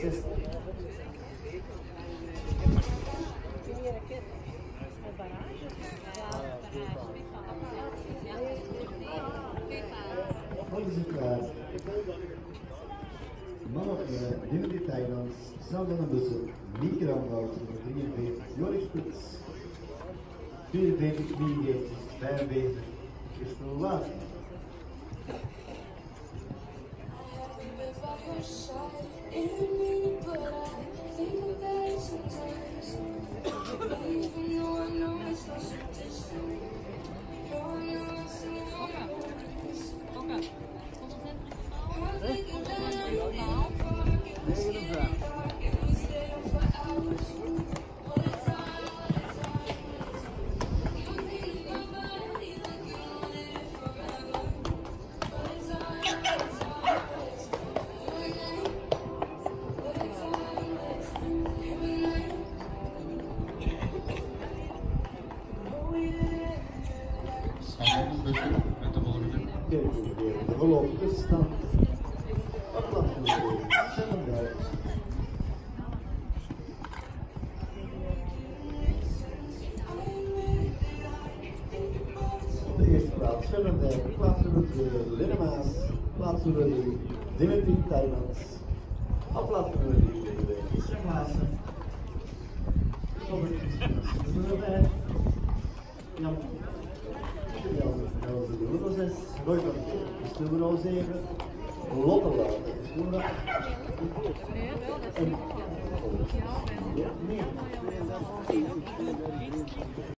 Zes. Wat is Thailands, Sandra Bussen, Mieke Rambout, 43, Joris Spits, Bir deli bir geçişler değildir. Kısmı var? Metal olabilir. De voorlopige stand. We doen? Zettenberg. Op de eerste plaats Zettenberg, plaatsen we de de Dimitri dan plaatsen we de Christian Christian. Jan was de Bruno Roy van de Bruno 7, Lotteland, Bruno. Nee, wel, dat is